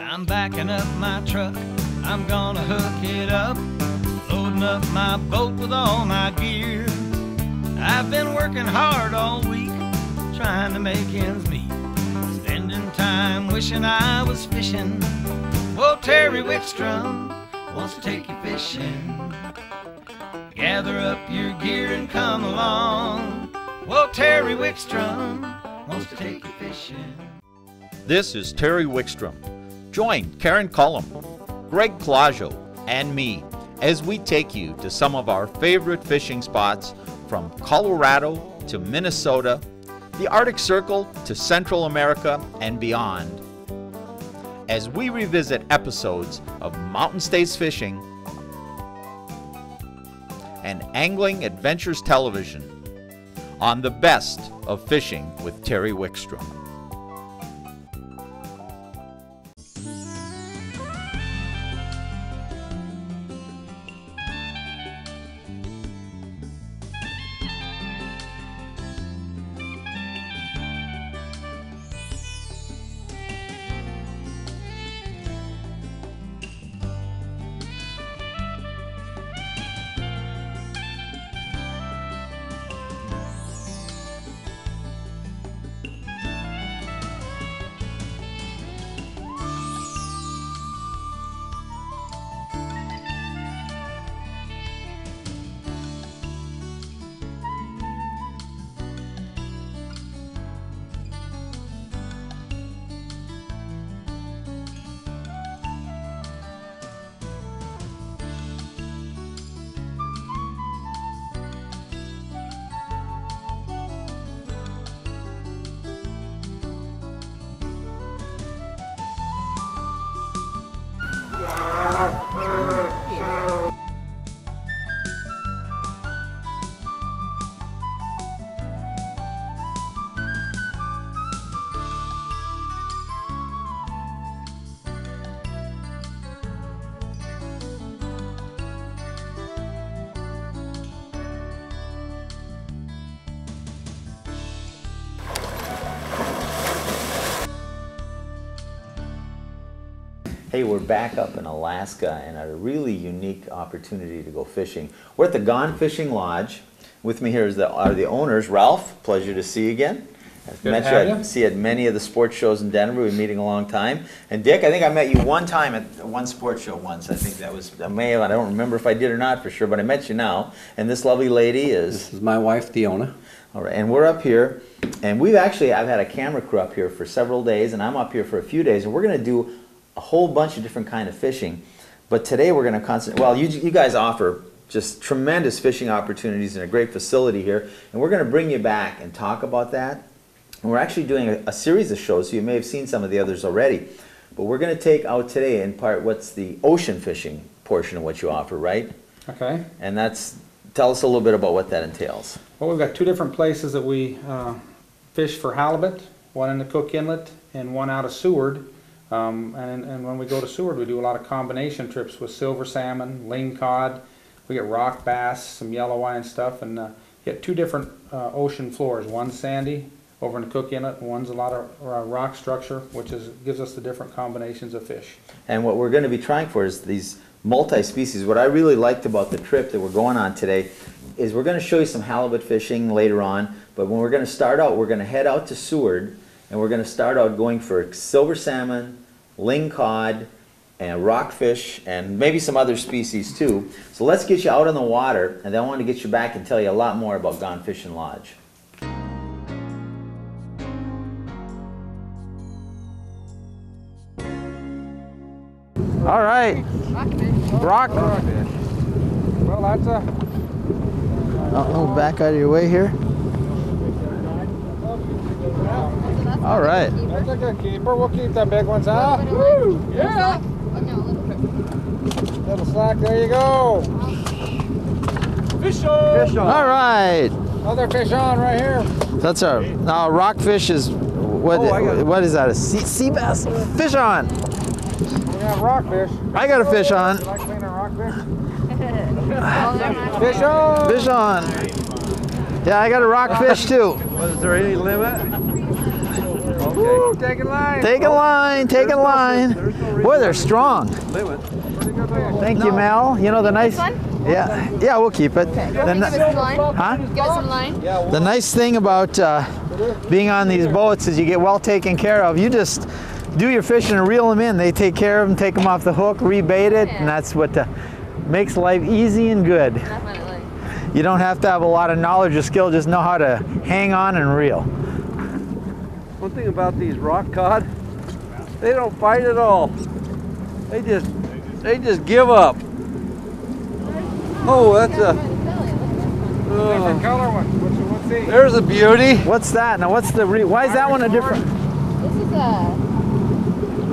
I'm backing up my truck, I'm gonna hook it up, loading up my boat with all my gear. I've been working hard all week, trying to make ends meet, spending time wishing I was fishing. Whoa, Terry Wickstrom wants to take you fishing. Gather up your gear and come along. Whoa, Terry Wickstrom wants to take you fishing. This is Terry Wickstrom. Join Karen Cullum, Greg Clajo, and me as we take you to some of our favorite fishing spots from Colorado to Minnesota, the Arctic Circle to Central America and beyond. As we revisit episodes of Mountain States Fishing and Angling Adventures Television on the best of fishing with Terry Wickstrom. Hey, we're back up in Alaska and a really unique opportunity to go fishing. We're at the Gone Fishing Lodge. With me here is the, are the owners. Ralph, pleasure to see you again. I've Good met to have you. you. I see you at many of the sports shows in Denver. We've been meeting a long time. And Dick, I think I met you one time at one sports show once. I think that was I may have. I don't remember if I did or not for sure, but I met you now. And this lovely lady is This is my wife, Fiona. all right, and we're up here, and we've actually, I've had a camera crew up here for several days, and I'm up here for a few days, and we're gonna do a whole bunch of different kind of fishing. But today we're gonna concentrate, well, you, you guys offer just tremendous fishing opportunities and a great facility here, and we're gonna bring you back and talk about that. And we're actually doing a, a series of shows, so you may have seen some of the others already. But we're gonna take out today in part what's the ocean fishing portion of what you offer, right? Okay. And that's, tell us a little bit about what that entails. Well, we've got two different places that we uh, fish for halibut, one in the Cook Inlet and one out of Seward. Um, and, and when we go to Seward, we do a lot of combination trips with silver salmon, ling cod. We get rock bass, some yellow eye and stuff, and uh, get two different uh, ocean floors. One's sandy over in the Cook Inlet, and one's a lot of uh, rock structure, which is gives us the different combinations of fish. And what we're going to be trying for is these multi-species. What I really liked about the trip that we're going on today is we're going to show you some halibut fishing later on, but when we're going to start out, we're going to head out to Seward, and we're going to start out going for silver salmon, ling cod, and rockfish, and maybe some other species too. So let's get you out on the water, and then I want to get you back and tell you a lot more about Gone Fishing Lodge. All right, rock. Well, that's a I'll move back out of your way here. All right. that's a good keeper. We'll keep them big ones, huh? Woo! Yeah. Little slack. There you go. Fish on. Fish on. All right. Other fish on right here. That's our now rockfish is what? Oh, I got it. what is that? A sea, sea bass? Fish on. We got rockfish. I got a fish on. You like cleaning rockfish? Fish on. Fish on. Yeah, I got a rockfish too. Was there any limit? Woo. Take a line. Take a line, take a line. Boy, they're strong. Thank you, Mel. You know the nice. one? Yeah, yeah, we'll keep it. The, Give ni- us some line. huh? Give us some line. the nice thing about uh, being on these boats is you get well taken care of. You just do your fishing and reel them in. They take care of them, take them off the hook, rebait it, and that's what uh, makes life easy and good. Definitely. You don't have to have a lot of knowledge or skill, just know how to hang on and reel. One thing about these rock cod, they don't fight at all. They just, they just give up. Oh, that's a, Different uh, color one. What's, what's there's a beauty. What's that? Now, what's the re- why is that one a different? This is a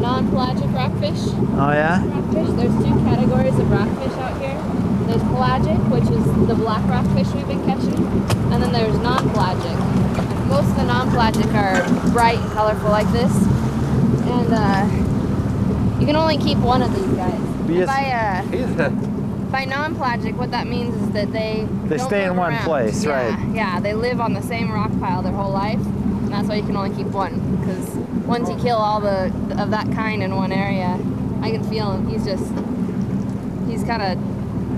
non-pelagic rockfish. Oh yeah. Rockfish. There's two categories of rockfish out here. There's pelagic, which is the black rockfish we've been catching, and then there's non-pelagic. Most of the non-pelagic are bright and colorful like this, and uh, you can only keep one of these guys. Yes. By uh, By non-pelagic, what that means is that they They stay in one around. place, yeah, right. Yeah, they live on the same rock pile their whole life, and that's why you can only keep one. Because once you kill all the of that kind in one area, I can feel him. He's just he's kind of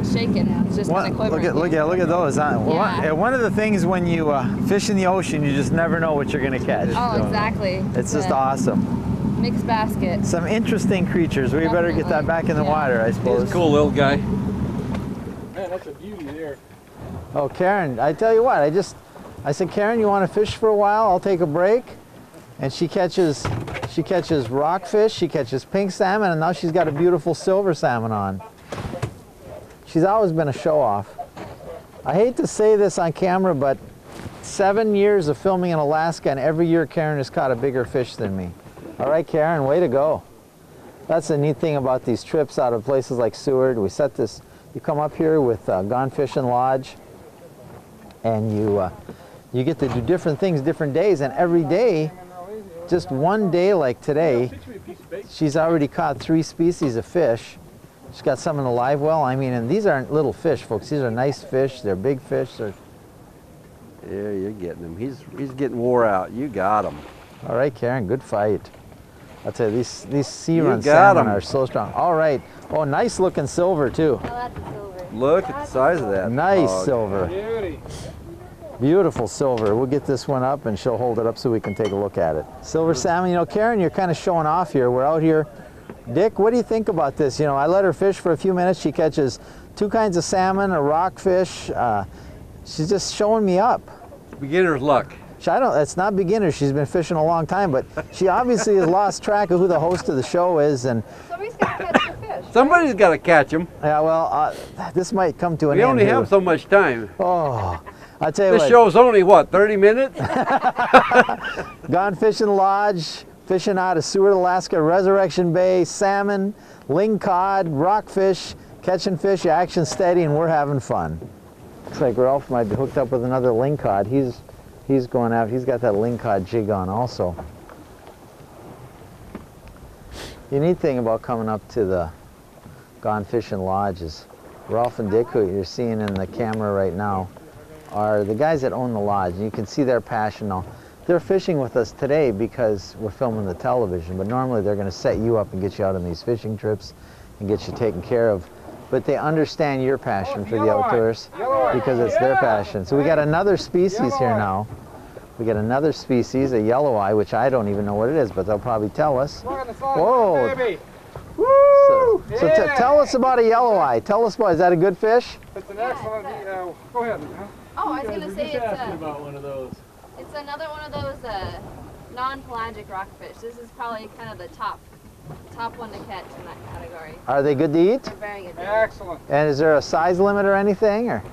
shaking. It's just What, kind of look at look at look at those. Huh? Yeah. one- One of the things when you uh, fish in the ocean, you just never know what you're gonna catch. Oh, So, exactly. It's just awesome. Mixed basket. Some interesting creatures. We better get that back in the Yeah. water, I he's suppose. a cool little guy. Man, that's a beauty there. Oh, Karen, I tell you what, I just, I said, Karen, you want to fish for a while? I'll take a break. And she catches, she catches rockfish, she catches pink salmon, and now she's got a beautiful silver salmon on. She's always been a show off. I hate to say this on camera, but seven years of filming in Alaska, and every year Karen has caught a bigger fish than me. All right, Karen, way to go. That's the neat thing about these trips out of places like Seward. We set this, you come up here with uh, Gone Fishing Lodge, and you uh, you get to do different things different days and every day just one day like today she's already caught three species of fish she's got some in the live well i mean and these aren't little fish folks these are nice fish they're big fish they're Yeah, you're getting him. He's, he's getting wore out. You got him. all right karen good fight i'll tell you these these sea run got salmon 'em. are so strong all right oh nice looking silver too Oh, silver. Look at the size of that. nice hog. silver Beauty. Beautiful silver. We'll get this one up and she'll hold it up so we can take a look at it. Silver salmon, you know, Karen, you're kind of showing off here. We're out here. Dick, what do you think about this? You know, I let her fish for a few minutes. She catches two kinds of salmon, a rockfish. Uh, she's just showing me up. Beginner's luck. She, I don't, it's not beginner. She's been fishing a long time, but she obviously has lost track of who the host of the show is. And Somebody's got to catch the fish. Somebody's got to catch him. yeah, well, uh, this might come to an We end. We only here. have so much time. Oh, I tell you This what. show's only, what, 30 minutes? Gone Fishing Lodge, fishing out of Seward, Alaska, Resurrection Bay, salmon, ling cod, rockfish, catching fish, action steady, and we're having fun. Looks like Ralph might be hooked up with another ling cod. He's he's going out. He's got that ling cod jig on also. The neat thing about coming up to the Gone Fishing Lodge is Ralph and Dick, who you're seeing in the camera right now, are the guys that own the lodge. You can see their passion now. They're fishing with us today because we're filming the television, but normally they're going to set you up and get you out on these fishing trips and get you taken care of. But they understand your passion for the outdoors because it's their passion. So we got another species here now. We got another species, a yellow eye, which I don't even know what it is, but they'll probably tell us. Look on the side, Whoa. baby. So, so t- Yeah. tell us about a yellow eye. Tell us about, is that a good fish? It's an excellent, uh, go ahead. huh? Oh, I was gonna say it's a, about one of those. It's another one of those uh, non-pelagic rockfish. This is probably kind of the top, top one to catch in that category. Are they good to eat? They're very good. Excellent. And is there a size limit or anything? Or?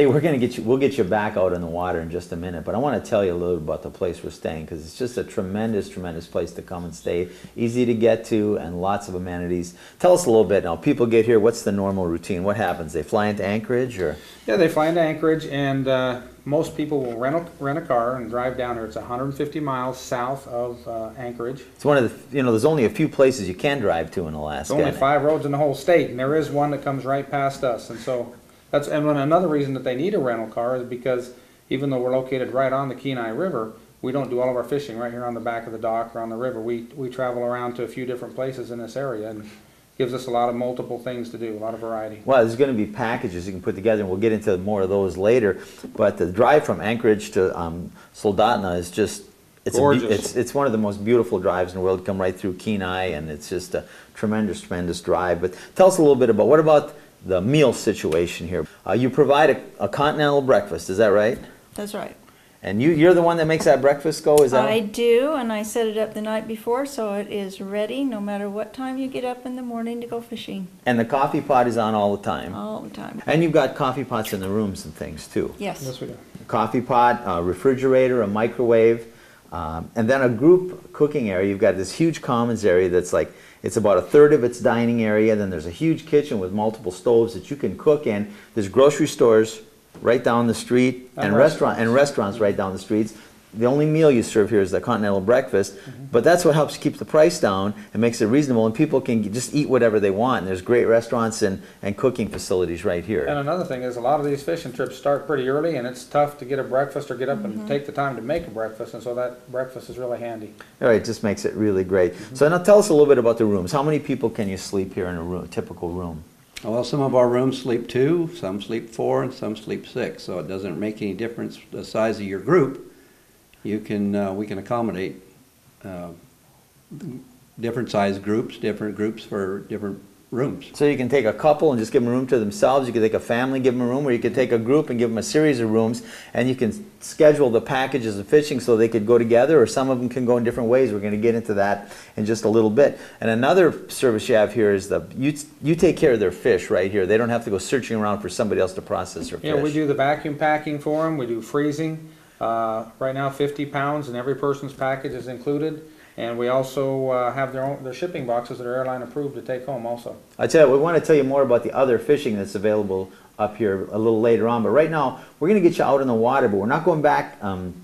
Hey, we're gonna get you. We'll get you back out in the water in just a minute, but I want to tell you a little bit about the place we're staying because it's just a tremendous, tremendous place to come and stay. Easy to get to and lots of amenities. Tell us a little bit now. People get here. What's the normal routine? What happens? They fly into Anchorage or? Yeah, they fly into Anchorage, and uh, most people will rent a, rent a car and drive down here. It's hundred and fifty miles south of uh, Anchorage. It's one of the, you know, there's only a few places you can drive to in Alaska. only five roads in the whole state, and there is one that comes right past us, and so, that's, and then another reason that they need a rental car is because even though we're located right on the Kenai River, we don't do all of our fishing right here on the back of the dock or on the river. We, we travel around to a few different places in this area, and gives us a lot of multiple things to do, a lot of variety. Well, there's gonna be packages you can put together, and we'll get into more of those later. But the drive from Anchorage to um, Soldotna is just, it's, a Gorgeous. it's, it's one of the most beautiful drives in the world. Come right through Kenai, and it's just a tremendous, tremendous drive. But tell us a little bit about, what about the meal situation here? Uh, You provide a a continental breakfast, is that right? That's right. And you, you're the one that makes that breakfast go, is that? I do, and I set it up the night before, so it is ready no matter what time you get up in the morning to go fishing, And the coffee pot is on all the time? all the time. And you've got coffee pots in the rooms and things, too? Yes. Yes, we do. coffee pot, a refrigerator, a microwave, um, and then a group cooking area. You've got this huge commons area that's like, it's about a third of its dining area. Then there's a huge kitchen with multiple stoves that you can cook in. There's grocery stores right down the street And and restaurant and restaurants right down the streets. The only meal you serve here is the continental breakfast, mm-hmm. but that's what helps keep the price down and makes it reasonable, and people can just eat whatever they want. And there's great restaurants and, and cooking facilities right here. And another thing is, a lot of these fishing trips start pretty early, and it's tough to get a breakfast or get up and mm-hmm. take the time to make a breakfast, and so that breakfast is really handy. All right, it just makes it really great. Mm-hmm. So now tell us a little bit about the rooms. How many people can you sleep here in a room, typical room? Well, some of our rooms sleep two, some sleep four, and some sleep six, so it doesn't make any difference the size of your group. You can, uh, we can accommodate, uh, different size groups, different groups for different rooms. So you can take a couple and just give them a room to themselves. You can take a family, give them a room, or you can take a group and give them a series of rooms, and you can schedule the packages of fishing so they could go together, or some of them can go in different ways. We're going to get into that in just a little bit. And another service you have here is the you you take care of their fish right here. They don't have to go searching around for somebody else to process their fish. Yeah, we do the vacuum packing for them, we do freezing. Uh, right now, fifty pounds and every person's package is included. And we also, uh, have their own, their shipping boxes that are airline approved to take home also. I tell you, we want to tell you more about the other fishing that's available up here a little later on. But right now, we're going to get you out in the water, but we're not going back um,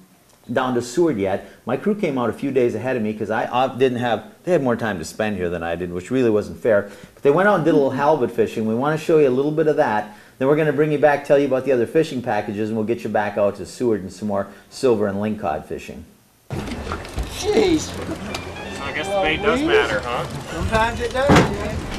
down to Seward yet. My crew came out a few days ahead of me because I uh, didn't have, they had more time to spend here than I did, which really wasn't fair. But they went out and did a little halibut fishing. We want to show you a little bit of that. Then we're going to bring you back, tell you about the other fishing packages, and we'll get you back out to Seward and some more silver and lingcod fishing. Jeez. So I guess the bait does matter, huh? Sometimes it does, yeah.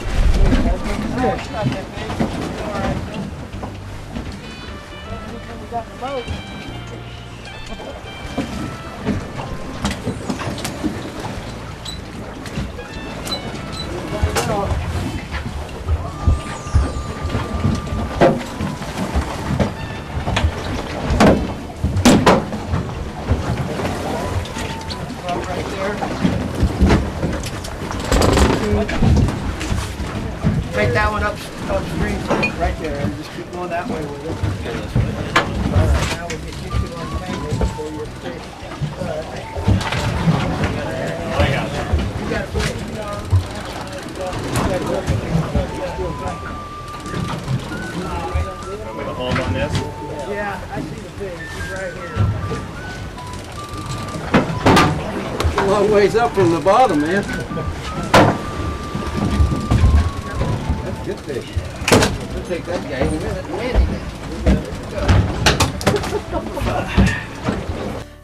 Yeah, I see the fish, he's right here. A long ways up from the bottom, man. That's good fish. We'll take that guy in a minute.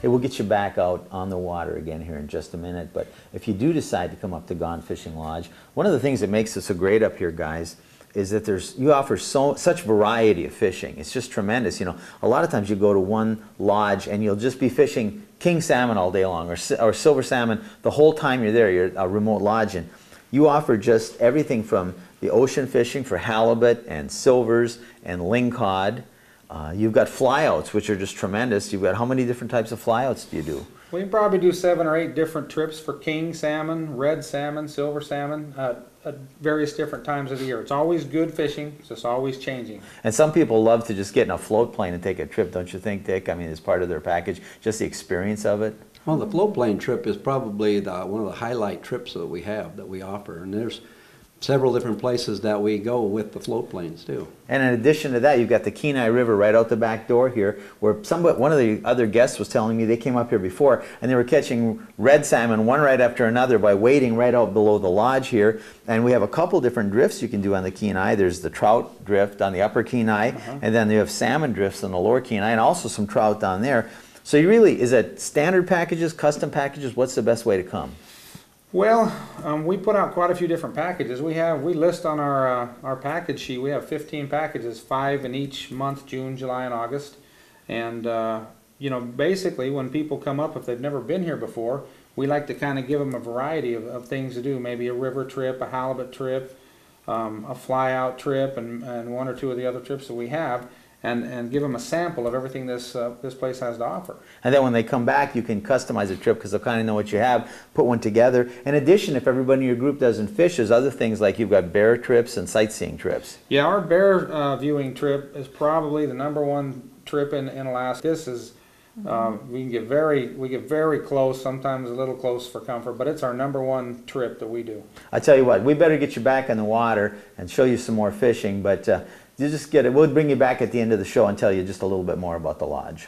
Hey, we'll get you back out on the water again here in just a minute. But if you do decide to come up to Gone Fishing Lodge, one of the things that makes it so great up here, guys, is that there's you offer so such variety of fishing. It's just tremendous. You know, a lot of times you go to one lodge and you'll just be fishing king salmon all day long, or or silver salmon the whole time you're there. You're a remote lodge, and you offer just everything from the ocean fishing for halibut and silvers and lingcod. Uh, you've got flyouts, which are just tremendous. You've got how many different types of flyouts do you do? We can probably do seven or eight different trips for king salmon, red salmon, silver salmon, uh, at various different times of the year. It's always good fishing, it's just always changing. And some people love to just get in a float plane and take a trip, don't you think, Dick? I mean, it's part of their package, just the experience of it. Well, the float plane trip is probably the, one of the highlight trips that we have, that we offer, and there's several different places that we go with the float planes too. And in addition to that, you've got the Kenai River right out the back door here, where somebody, one of the other guests was telling me they came up here before and they were catching red salmon one right after another by wading right out below the lodge here. And we have a couple different drifts you can do on the Kenai. There's the trout drift on the upper Kenai, uh-huh. and then you have salmon drifts on the lower Kenai, and also some trout down there. So you really, is it standard packages, custom packages? What's the best way to come? Well, um, we put out quite a few different packages. We have, we list on our, uh, our package sheet, we have fifteen packages, five in each month, June, July, and August. And, uh, you know, basically, when people come up, if they've never been here before, we like to kind of give them a variety of, of things to do, maybe a river trip, a halibut trip, um, a fly-out trip, and, and one or two of the other trips that we have, and, and give them a sample of everything this, uh, this place has to offer. And then when they come back, you can customize a trip because they'll kind of know what you have, put one together. In addition, if everybody in your group doesn't fish, there's other things like you've got bear trips and sightseeing trips. Yeah, our bear uh, viewing trip is probably the number one trip in, in Alaska. This is, uh, we can get very, we get very close, sometimes a little close for comfort, but it's our number one trip that we do. I tell you what, we better get you back in the water and show you some more fishing, but uh, you just get it. We'll bring you back at the end of the show and tell you just a little bit more about the lodge.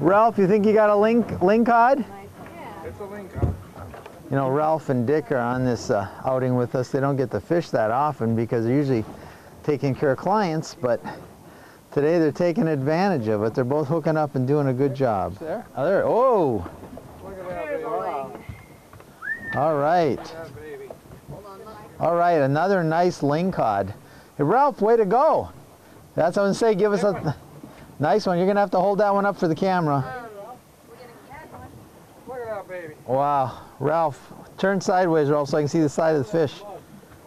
Ralph, you think you got a link lingcod? It's a link You know, Ralph and Dick are on this uh, outing with us. They don't get to fish that often because they're usually taking care of clients, but today they're taking advantage of it. They're both hooking up and doing a good job. There? Oh, there. Oh, Look at that baby. Wow. all right. All right, another nice lingcod. Hey, Ralph, way to go. That's what I'm saying. Give us a nice one. You're going to have to hold that one up for the camera. Look at that baby. Wow. Ralph, turn sideways, Ralph, so I can see the side of the fish.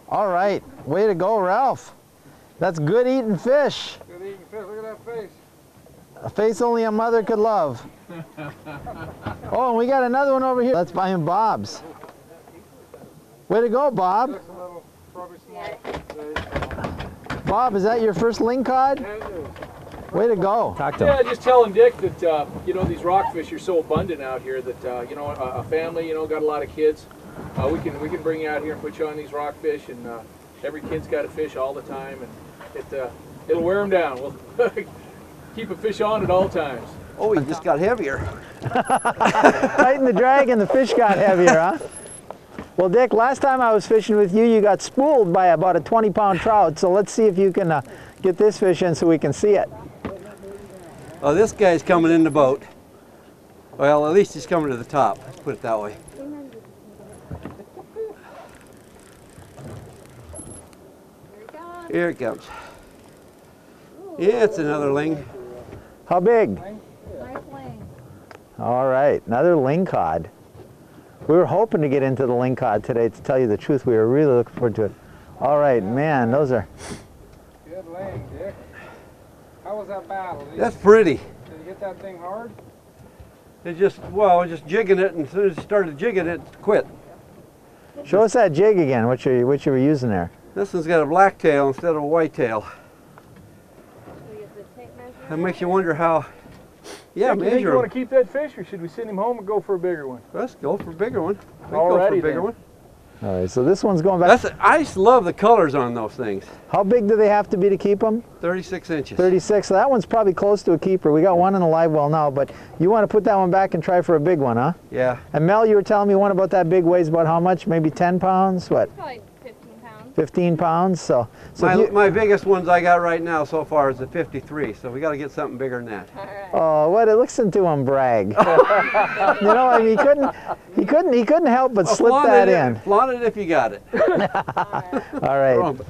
All right. Way to go, Ralph. That's good eating fish. Good eating fish. Look at that face. A face only a mother could love. Oh, and we got another one over here. That's by him Bob's. Way to go, Bob. Looks a little probably small. Bob, is that your first lingcod? Yeah, it is. Way to go. Talk to Yeah, just telling Dick that uh, you know these rockfish are so abundant out here that uh, you know a, a family you know got a lot of kids. Uh, we can we can bring you out here and put you on these rockfish, and uh, every kid's got a fish all the time, and it uh, it'll wear them down. We'll keep a fish on at all times. Oh, he just got heavier. Tighten the drag and the fish got heavier, huh? Well, Dick, last time I was fishing with you, you got spooled by about a 20 pound trout. So let's see if you can uh, get this fish in so we can see it. Oh, this guy's coming in the boat. Well, at least he's coming to the top. Let's put it that way. Here it comes. Yeah, it's another ling. How big? Nice ling. All right, another lingcod. We were hoping to get into the lingcod today. To tell you the truth, we were really looking forward to it. All right, man, those are. Good laying, Dick. How was that battle? Did, That's pretty. did you get that thing hard? It just, well, just jigging it, and as soon as it started jigging it, it quit. Show us that jig again. What you what you were using there? This one's got a black tail instead of a white tail. We get the tape measure. That makes you wonder how. Yeah, Dick, you think you want to keep that fish, or should we send him home and go for a bigger one? Let's go for a bigger one. Let's go for a bigger then. one. All right, so this one's going back. That's. I just love the colors on those things. How big do they have to be to keep them? 36 inches. 36. So that one's probably close to a keeper. We got one in the live well now, but you want to put that one back and try for a big one, huh? Yeah. And Mel, you were telling me one about that big weighs about how much? Maybe 10 pounds? What? Probably 15 pounds. So, so My, you, my biggest ones I got right now so far is a 53, so we got to get something bigger than that. All right. oh, what? It listen to him brag. you know, I mean, he couldn't, he couldn't, he couldn't help but Well, slip that it in. Flaunt it if you got it. All right. Trump.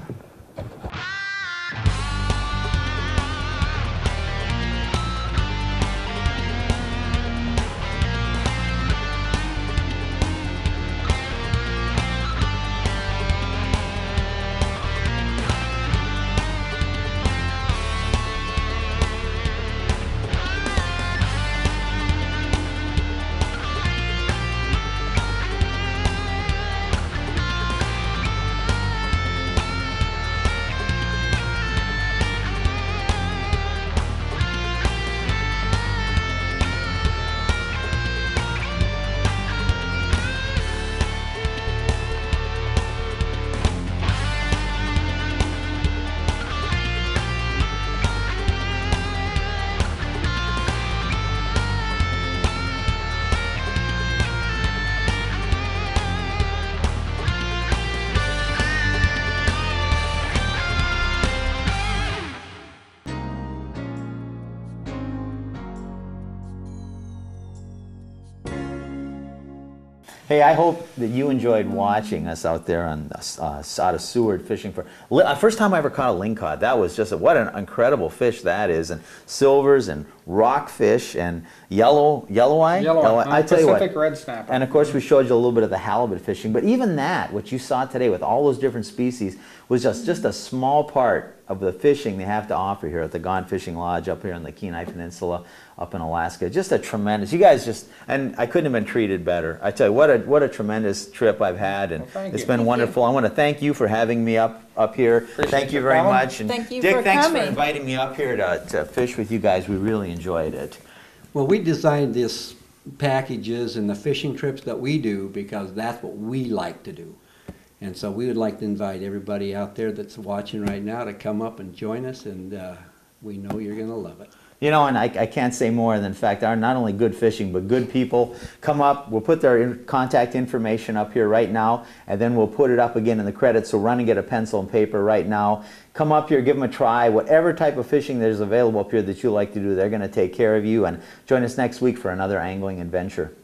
Hey, I hope that you enjoyed watching us out there on uh, out of Seward fishing for. uh, First time I ever caught a lingcod. That was just a, what an incredible fish that is, and silvers and rockfish and yellow yellow eye. Yellow, Yellow eye, uh, I tell you what. Pacific red snapper. And of course, we showed you a little bit of the halibut fishing, but even that, what you saw today with all those different species, was just, just a small part of the fishing they have to offer here at the Gone Fishing Lodge up here on the Kenai Peninsula, up in Alaska. Just a tremendous, you guys just, and I couldn't have been treated better. I tell you, what a, what a tremendous trip I've had, and Well, it's you. been Thank wyour I want to thank you for having me up, up here. Appreciate Thank you you very coming. much. And Thank you Dick, for thanks coming. for inviting me up here to, to fish with you guys. We really enjoyed it. Well, we designed this packages and the fishing trips that we do because that's what we like to do. And so we would like to invite everybody out there that's watching right now to come up and join us, and uh, we know you're going to love it. You know, and I, I can't say more than in fact, are not only good fishing, but good people. Come up, we'll put their in- contact information up here right now, and then we'll put it up again in the credits. So run and get a pencil and paper right now. Come up here, give them a try. Whatever type of fishing there's available up here that you like to do, they're going to take care of you. And join us next week for another angling adventure.